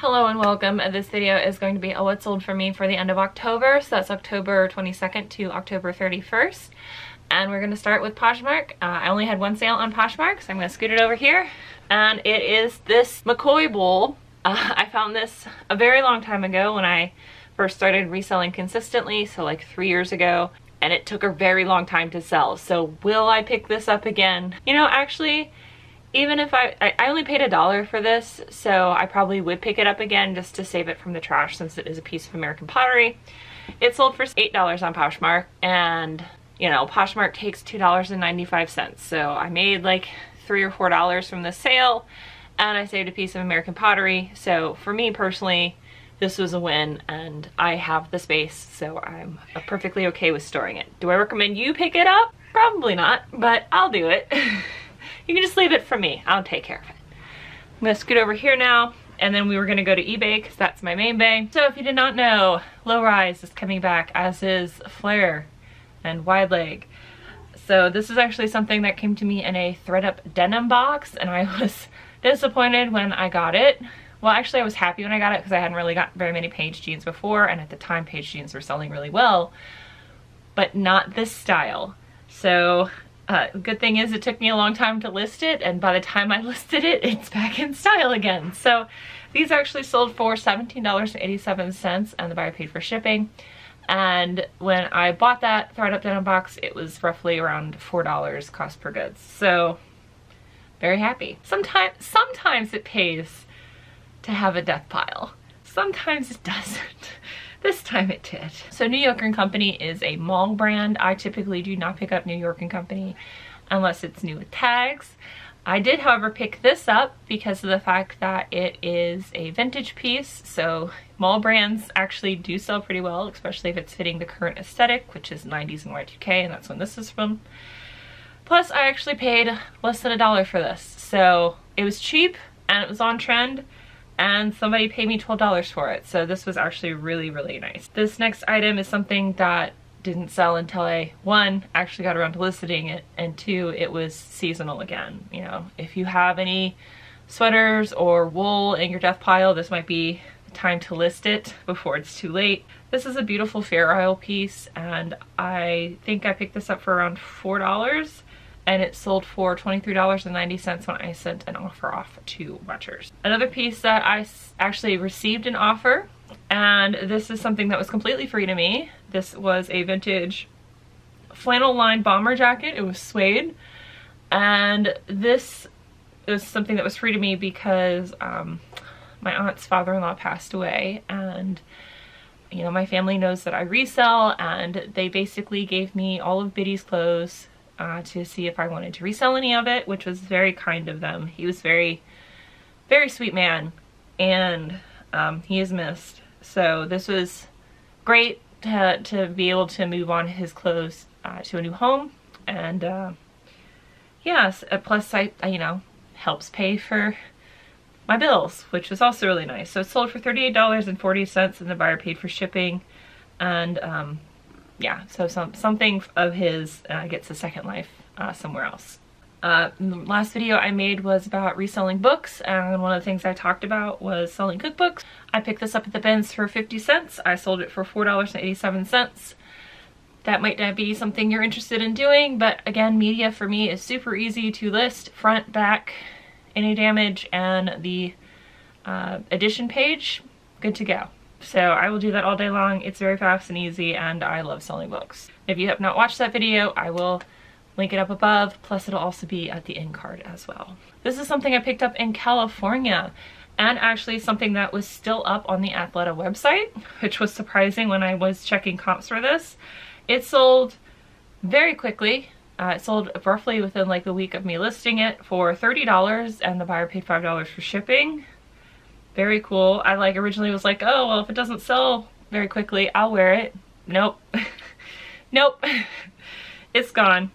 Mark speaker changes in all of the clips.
Speaker 1: Hello and welcome. This video is going to be a what sold for me for the end of October. So that's October 22nd to October 31st. And we're going to start with Poshmark. Uh, I only had one sale on Poshmark, so I'm going to scoot it over here. And it is this McCoy bowl. Uh, I found this a very long time ago when I first started reselling consistently, so like three years ago. And it took a very long time to sell. So will I pick this up again? You know, actually, even if I, I only paid a dollar for this, so I probably would pick it up again just to save it from the trash since it is a piece of American pottery. It sold for $8 on Poshmark and you know, Poshmark takes $2.95. So I made like three or four dollars from the sale and I saved a piece of American pottery. So for me personally, this was a win and I have the space, so I'm perfectly okay with storing it. Do I recommend you pick it up? Probably not, but I'll do it. You can just leave it for me. I'll take care of it. I'm gonna scoot over here now and then we were gonna go to eBay because that's my main bay. So if you did not know, Low Rise is coming back as is Flare and Wide Leg. So this is actually something that came to me in a thredUP denim box and I was disappointed when I got it. Well, actually I was happy when I got it because I hadn't really got very many Paige jeans before and at the time Paige jeans were selling really well, but not this style. So uh, good thing is it took me a long time to list it and by the time I listed it, it's back in style again. So these actually sold for $17.87 and the buyer paid for shipping. And when I bought that thredUP denim box, it was roughly around $4 cost per goods. So very happy. Sometimes, sometimes it pays to have a death pile. Sometimes it doesn't. This time it did. So New York & Company is a mall brand. I typically do not pick up New York & Company unless it's new with tags. I did, however, pick this up because of the fact that it is a vintage piece. So mall brands actually do sell pretty well, especially if it's fitting the current aesthetic, which is 90s and Y2K, and that's when this is from. Plus, I actually paid less than a dollar for this. So it was cheap and it was on trend and somebody paid me $12 for it. So this was actually really, really nice. This next item is something that didn't sell until I, one, actually got around to listing it, and two, it was seasonal again. You know, if you have any sweaters or wool in your death pile, this might be the time to list it before it's too late. This is a beautiful Fair Isle piece, and I think I picked this up for around $4 and it sold for $23.90 when I sent an offer off to Watchers. Another piece that I actually received an offer and this is something that was completely free to me. This was a vintage flannel lined bomber jacket. It was suede and this is something that was free to me because um, my aunt's father-in-law passed away and you know my family knows that I resell and they basically gave me all of Biddy's clothes uh, to see if I wanted to resell any of it, which was very kind of them. He was very, very sweet man, and um, he is missed. So this was great to, to be able to move on his clothes uh, to a new home, and uh, yes, uh, plus I, I, you know, helps pay for my bills, which was also really nice. So it sold for $38.40 and the buyer paid for shipping, and um, yeah, so some something of his uh, gets a second life uh, somewhere else. Uh, the last video I made was about reselling books and one of the things I talked about was selling cookbooks. I picked this up at the bins for 50 cents. I sold it for $4.87. That might not be something you're interested in doing, but again, media for me is super easy to list, front, back, any damage, and the uh, edition page, good to go. So I will do that all day long. It's very fast and easy and I love selling books. If you have not watched that video, I will link it up above. Plus it'll also be at the end card as well. This is something I picked up in California and actually something that was still up on the Athleta website, which was surprising when I was checking comps for this. It sold very quickly. Uh, it sold roughly within like a week of me listing it for $30 and the buyer paid $5 for shipping. Very cool. I like originally was like, oh, well, if it doesn't sell very quickly, I'll wear it. Nope. nope. it's gone.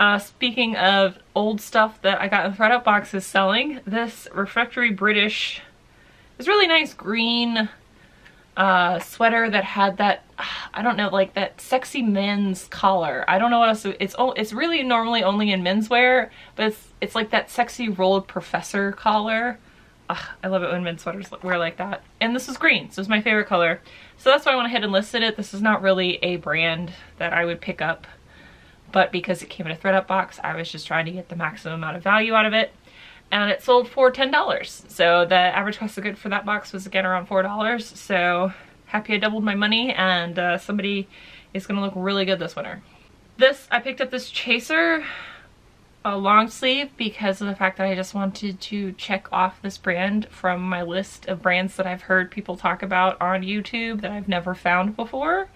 Speaker 1: Uh, speaking of old stuff that I got in the thredUP boxes selling, this Refractory British is really nice green uh, sweater that had that, I don't know, like that sexy men's collar. I don't know what else, it's, all it's really normally only in menswear, but it's, it's like that sexy rolled professor collar Ugh, I love it when men's sweaters wear like that. And this is green, so it's my favorite color. So that's why I went ahead and listed it. This is not really a brand that I would pick up, but because it came in a thredUP box, I was just trying to get the maximum amount of value out of it. And it sold for $10. So the average cost of good for that box was again around $4. So happy I doubled my money and uh, somebody is gonna look really good this winter. This, I picked up this chaser a long sleeve because of the fact that I just wanted to check off this brand from my list of brands that I've heard people talk about on YouTube that I've never found before.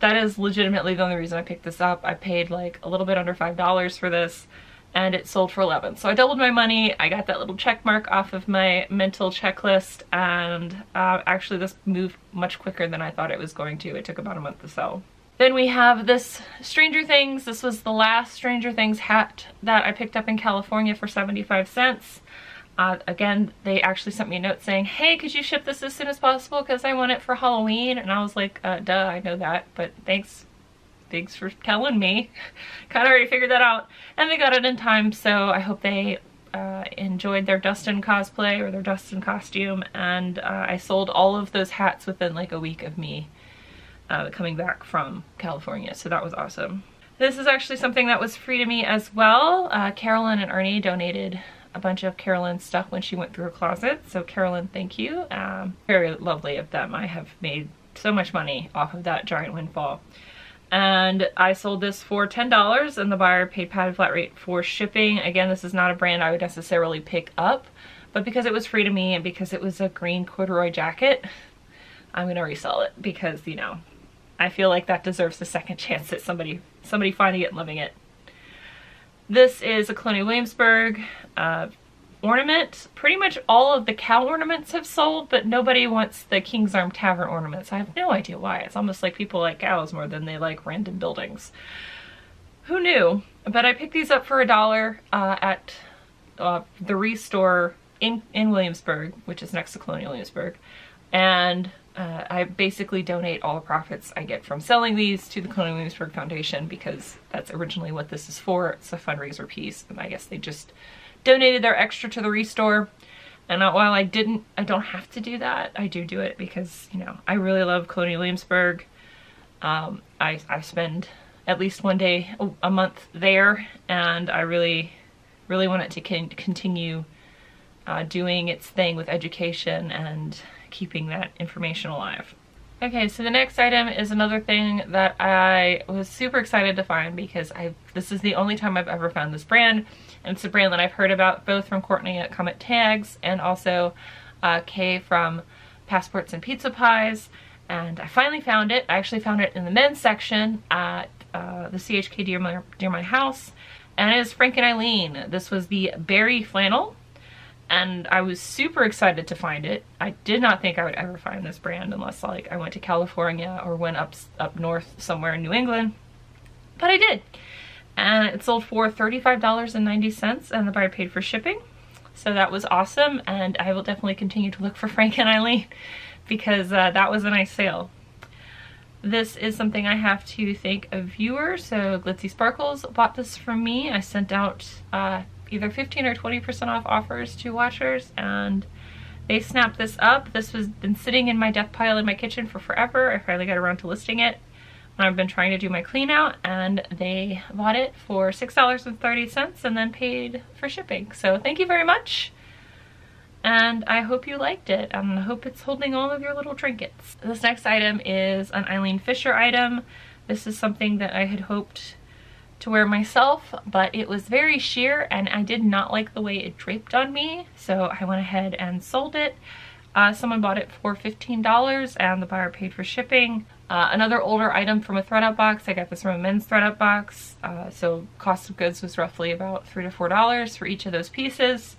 Speaker 1: That is legitimately the only reason I picked this up. I paid like a little bit under $5 for this and it sold for 11 so I doubled my money I got that little check mark off of my mental checklist and uh, actually this moved much quicker than I thought it was going to it took about a month to sell then we have this Stranger Things. This was the last Stranger Things hat that I picked up in California for 75 cents. Uh, again, they actually sent me a note saying, hey, could you ship this as soon as possible because I want it for Halloween? And I was like, uh, duh, I know that, but thanks. Thanks for telling me. kind of already figured that out. And they got it in time, so I hope they uh, enjoyed their Dustin cosplay or their Dustin costume. And uh, I sold all of those hats within like a week of me uh, coming back from California, so that was awesome. This is actually something that was free to me as well. Uh, Carolyn and Ernie donated a bunch of Carolyn's stuff when she went through her closet, so Carolyn, thank you. Um, very lovely of them. I have made so much money off of that giant windfall. And I sold this for $10 and the buyer paid padded flat rate for shipping. Again, this is not a brand I would necessarily pick up, but because it was free to me and because it was a green corduroy jacket, I'm gonna resell it because, you know, I feel like that deserves the second chance at somebody somebody finding it and loving it. This is a Colonial Williamsburg uh, ornament. Pretty much all of the cow ornaments have sold, but nobody wants the King's Arm Tavern ornaments. I have no idea why. It's almost like people like cows more than they like random buildings. Who knew? But I picked these up for a dollar uh, at uh, the Restore in, in Williamsburg, which is next to Colonial Williamsburg. And uh, I basically donate all the profits I get from selling these to the Colonial Williamsburg Foundation because that's originally what this is for. It's a fundraiser piece and I guess they just donated their extra to the Restore. And while I didn't, I don't have to do that, I do do it because, you know, I really love Colonial Williamsburg. Um, I, I spend at least one day a, month there and I really, really want it to con continue uh, doing its thing with education and keeping that information alive. Okay, so the next item is another thing that I was super excited to find because I this is the only time I've ever found this brand. And it's a brand that I've heard about both from Courtney at Comet Tags and also uh, Kay from Passports and Pizza Pies. And I finally found it. I actually found it in the men's section at uh, the CHK near My, Dear My House. And it is Frank and Eileen. This was the Barry Flannel and I was super excited to find it. I did not think I would ever find this brand unless like I went to California or went up up north somewhere in New England, but I did. And it sold for $35.90 and the buyer paid for shipping. So that was awesome and I will definitely continue to look for Frank and Eileen because uh, that was a nice sale. This is something I have to thank a viewer. So Glitzy Sparkles bought this from me. I sent out uh, either 15 or 20% off offers to watchers and they snapped this up. This has been sitting in my death pile in my kitchen for forever. I finally got around to listing it when I've been trying to do my clean out and they bought it for $6.30 and then paid for shipping. So thank you very much. And I hope you liked it and I hope it's holding all of your little trinkets. This next item is an Eileen Fisher item. This is something that I had hoped to wear myself, but it was very sheer and I did not like the way it draped on me, so I went ahead and sold it. Uh, someone bought it for $15 and the buyer paid for shipping. Uh, another older item from a thredUP box, I got this from a men's thredUP box, uh, so cost of goods was roughly about 3 to $4 for each of those pieces.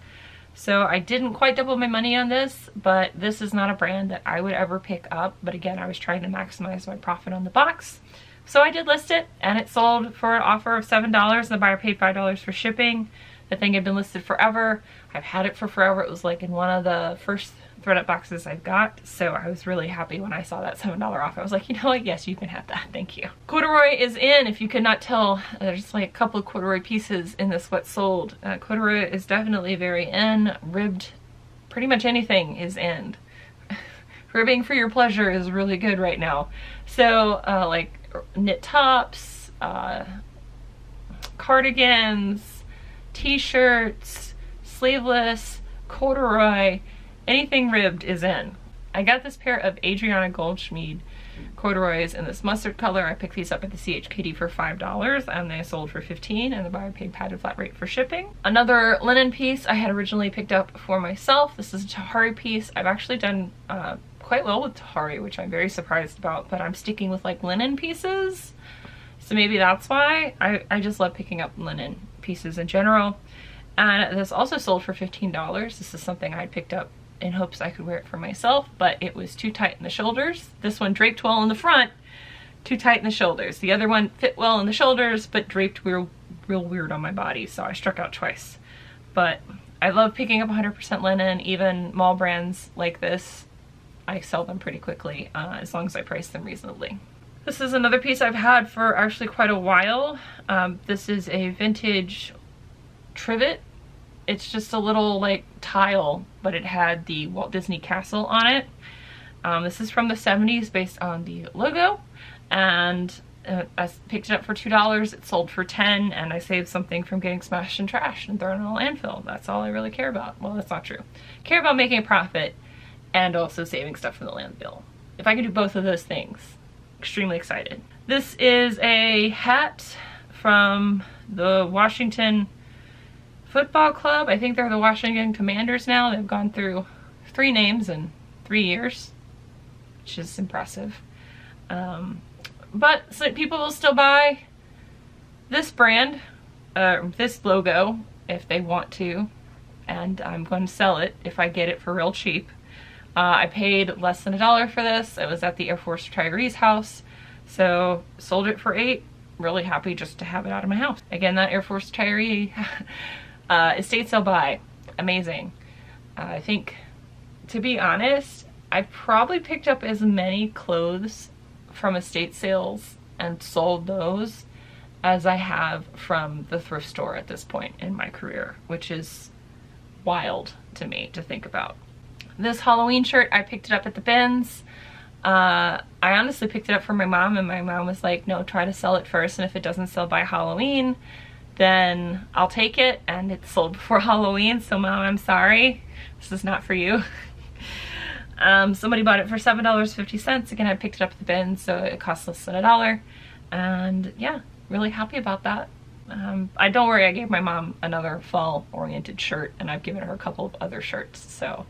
Speaker 1: So I didn't quite double my money on this, but this is not a brand that I would ever pick up. But again, I was trying to maximize my profit on the box. So I did list it and it sold for an offer of $7 the buyer paid $5 for shipping. The thing had been listed forever. I've had it for forever. It was like in one of the first thredUP boxes I've got. So I was really happy when I saw that $7 offer. I was like, you know what? Yes, you can have that. Thank you. Corduroy is in. If you could not tell, there's like a couple of corduroy pieces in this what sold. Uh, corduroy is definitely very in. Ribbed pretty much anything is in. Ribbing for your pleasure is really good right now. So uh, like knit tops, uh, cardigans, t-shirts, sleeveless, corduroy, anything ribbed is in. I got this pair of Adriano Goldschmied corduroys in this mustard color. I picked these up at the CHKD for $5 and they sold for 15 and the buyer paid padded flat rate for shipping. Another linen piece I had originally picked up for myself. This is a Tahari piece. I've actually done uh, quite well with Tahari, which I'm very surprised about, but I'm sticking with like linen pieces. So maybe that's why. I, I just love picking up linen pieces in general. And this also sold for $15. This is something I picked up in hopes I could wear it for myself, but it was too tight in the shoulders. This one draped well in the front, too tight in the shoulders. The other one fit well in the shoulders, but draped real, real weird on my body, so I struck out twice. But I love picking up 100% linen, even mall brands like this. I sell them pretty quickly, uh, as long as I price them reasonably. This is another piece I've had for actually quite a while. Um, this is a vintage trivet it's just a little like tile, but it had the Walt Disney Castle on it. Um, this is from the 70s based on the logo and uh, I picked it up for $2, it sold for 10 and I saved something from getting smashed and trashed and thrown in a landfill. That's all I really care about. Well, that's not true. Care about making a profit and also saving stuff from the landfill. If I can do both of those things, extremely excited. This is a hat from the Washington football club. I think they're the Washington Commanders now. They've gone through three names in three years, which is impressive. Um, but so people will still buy this brand, uh, this logo, if they want to, and I'm going to sell it if I get it for real cheap. Uh, I paid less than a dollar for this. It was at the Air Force retirees house, so sold it for eight. Really happy just to have it out of my house. Again, that Air Force retiree Uh, estate sale buy, amazing. Uh, I think, to be honest, I probably picked up as many clothes from estate sales and sold those as I have from the thrift store at this point in my career, which is wild to me to think about. This Halloween shirt, I picked it up at the bins. Uh, I honestly picked it up for my mom and my mom was like, no, try to sell it first and if it doesn't sell by Halloween, then I'll take it and it's sold before Halloween so mom I'm sorry. This is not for you. Um, somebody bought it for seven dollars fifty cents. Again I picked it up at the bin so it cost less than a dollar. And yeah really happy about that. Um, I don't worry I gave my mom another fall oriented shirt and I've given her a couple of other shirts so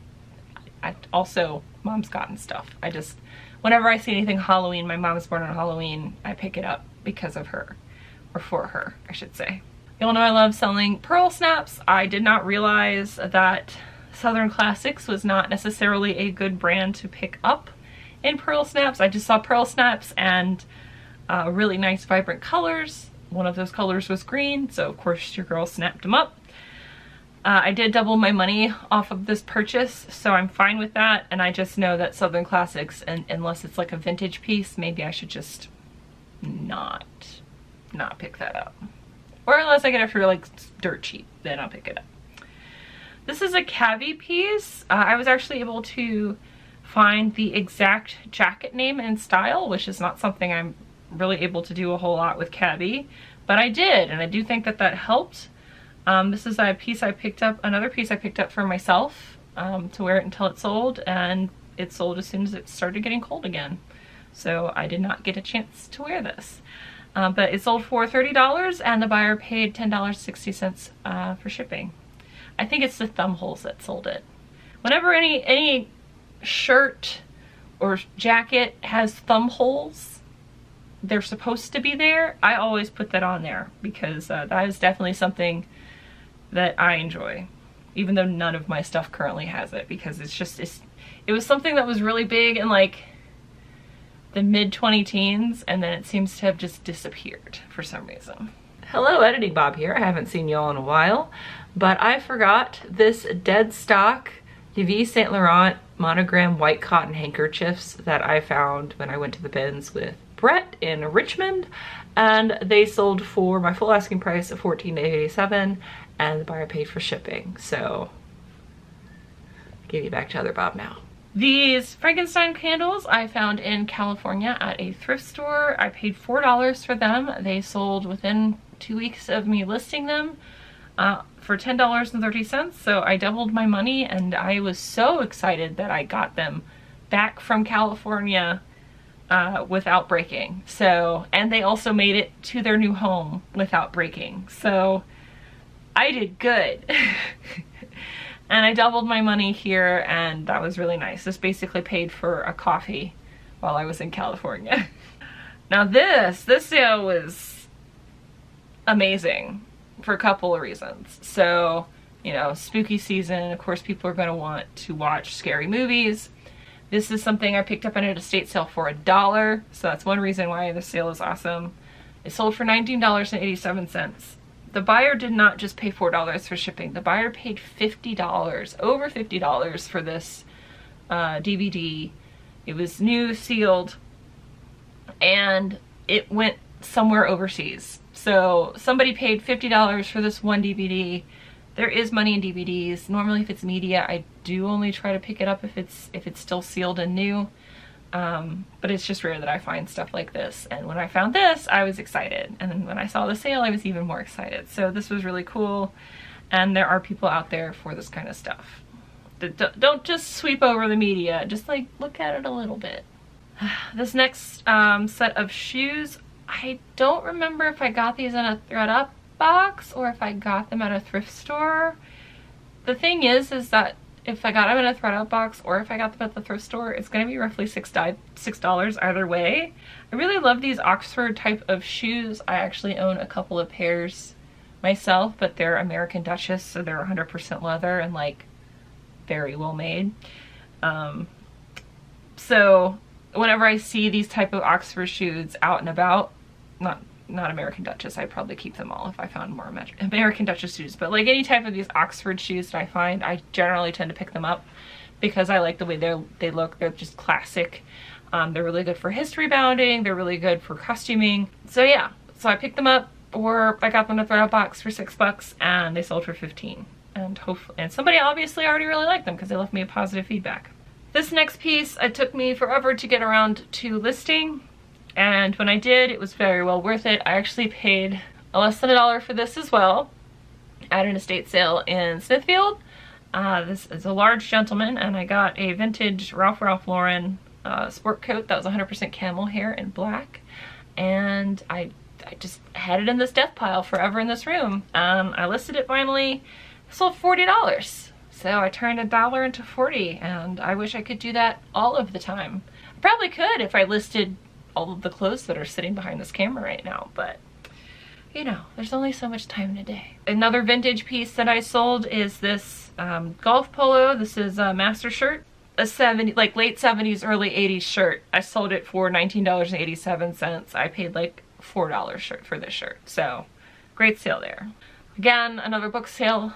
Speaker 1: I also mom's gotten stuff I just whenever I see anything Halloween my mom's born on Halloween I pick it up because of her or for her I should say Y'all know I love selling pearl snaps. I did not realize that Southern Classics was not necessarily a good brand to pick up in pearl snaps. I just saw pearl snaps and uh, really nice vibrant colors. One of those colors was green, so of course your girl snapped them up. Uh, I did double my money off of this purchase, so I'm fine with that. And I just know that Southern Classics, and unless it's like a vintage piece, maybe I should just not, not pick that up. Or unless I get it for like dirt cheap, then I'll pick it up. This is a Kavu piece. Uh, I was actually able to find the exact jacket name and style, which is not something I'm really able to do a whole lot with Kavu, but I did, and I do think that that helped. Um, this is a piece I picked up, another piece I picked up for myself um, to wear it until it sold, and it sold as soon as it started getting cold again. So I did not get a chance to wear this. Uh, but it sold for $30 and the buyer paid $10.60 uh, for shipping. I think it's the thumb holes that sold it. Whenever any, any shirt or jacket has thumb holes, they're supposed to be there, I always put that on there because uh, that is definitely something that I enjoy even though none of my stuff currently has it because it's just, it's, it was something that was really big in like the mid 20 teens and then it seems to have just disappeared for some reason. Hello, Editing Bob here. I haven't seen y'all in a while, but I forgot this dead stock Yves Saint Laurent monogram white cotton handkerchiefs that I found when I went to the bins with Brett in Richmond and they sold for my full asking price of $14.87 and the buyer paid for shipping. So give you back to other Bob now. These Frankenstein candles I found in California at a thrift store. I paid $4 for them. They sold within two weeks of me listing them uh, for $10.30. So I doubled my money and I was so excited that I got them back from California uh, without breaking. So, and they also made it to their new home without breaking. So I did good. and I doubled my money here and that was really nice. This basically paid for a coffee while I was in California. now this, this sale was amazing for a couple of reasons. So, you know, spooky season, of course people are going to want to watch scary movies. This is something I picked up at an estate sale for a dollar, so that's one reason why the sale is awesome. It sold for $19.87. The buyer did not just pay $4 for shipping. The buyer paid $50, over $50 for this uh, DVD. It was new, sealed, and it went somewhere overseas. So somebody paid $50 for this one DVD there is money in DVDs. Normally if it's media, I do only try to pick it up if it's if it's still sealed and new. Um, but it's just rare that I find stuff like this. And when I found this, I was excited. And then when I saw the sale, I was even more excited. So this was really cool. And there are people out there for this kind of stuff. Don't just sweep over the media, just like look at it a little bit. This next um, set of shoes, I don't remember if I got these in a thredUP box or if I got them at a thrift store. The thing is, is that if I got them in a thredUP box or if I got them at the thrift store, it's going to be roughly $6 either way. I really love these Oxford type of shoes. I actually own a couple of pairs myself, but they're American Duchess, so they're 100% leather and like very well made. Um, so whenever I see these type of Oxford shoes out and about, not not American Duchess. I'd probably keep them all if I found more American Duchess shoes. But like any type of these Oxford shoes that I find, I generally tend to pick them up because I like the way they they look. They're just classic. Um, they're really good for history bounding. They're really good for costuming. So yeah, so I picked them up or I got them in a throw box for six bucks and they sold for 15. And hopefully, and somebody obviously already really liked them because they left me a positive feedback. This next piece, it took me forever to get around to listing and when I did, it was very well worth it. I actually paid less than a dollar for this as well at an estate sale in Smithfield. Uh, this is a large gentleman and I got a vintage Ralph Ralph Lauren uh, sport coat that was 100% camel hair in black and I, I just had it in this death pile forever in this room. Um, I listed it finally, sold $40. So I turned a dollar into 40 and I wish I could do that all of the time. I probably could if I listed all of the clothes that are sitting behind this camera right now, but you know, there's only so much time in a day. Another vintage piece that I sold is this um, golf polo. This is a master shirt, a 70, like late 70s, early 80s shirt. I sold it for $19.87. I paid like $4 shirt for this shirt. So great sale there. Again, another book sale.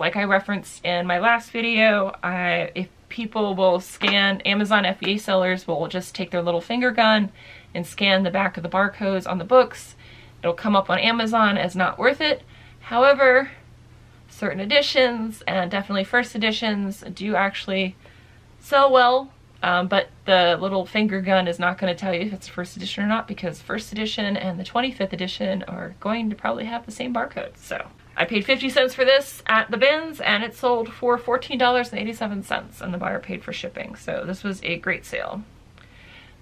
Speaker 1: Like I referenced in my last video, I, if people will scan, Amazon FBA sellers will just take their little finger gun and scan the back of the barcodes on the books. It'll come up on Amazon as not worth it. However, certain editions and definitely first editions do actually sell well, um, but the little finger gun is not going to tell you if it's first edition or not because first edition and the 25th edition are going to probably have the same barcode. So I paid 50 cents for this at the bins and it sold for $14.87 and the buyer paid for shipping. So this was a great sale.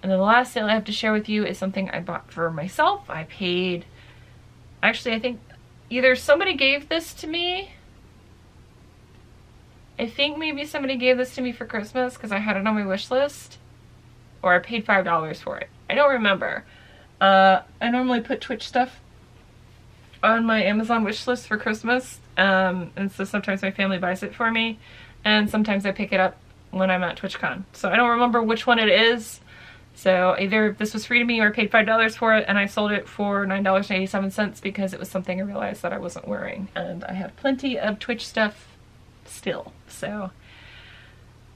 Speaker 1: And then the last sale I have to share with you is something I bought for myself. I paid, actually I think either somebody gave this to me. I think maybe somebody gave this to me for Christmas because I had it on my wish list. Or I paid $5 for it. I don't remember. Uh, I normally put Twitch stuff on my Amazon wish list for Christmas. Um, and so sometimes my family buys it for me. And sometimes I pick it up when I'm at TwitchCon. So I don't remember which one it is. So either this was free to me or I paid $5 for it and I sold it for $9.87 because it was something I realized that I wasn't wearing. And I have plenty of Twitch stuff still. So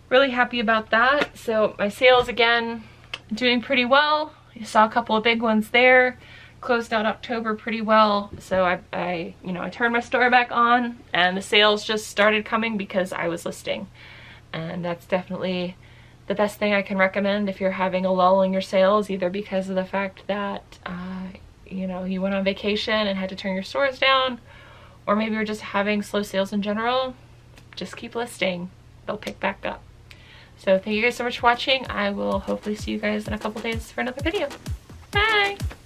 Speaker 1: really happy about that. So my sales again doing pretty well. You saw a couple of big ones there closed out October pretty well. So I, I, you know, I turned my store back on and the sales just started coming because I was listing. and that's definitely the best thing I can recommend if you're having a lull in your sales, either because of the fact that, uh, you know, you went on vacation and had to turn your stores down, or maybe you're just having slow sales in general, just keep listing. They'll pick back up. So thank you guys so much for watching. I will hopefully see you guys in a couple days for another video. Bye!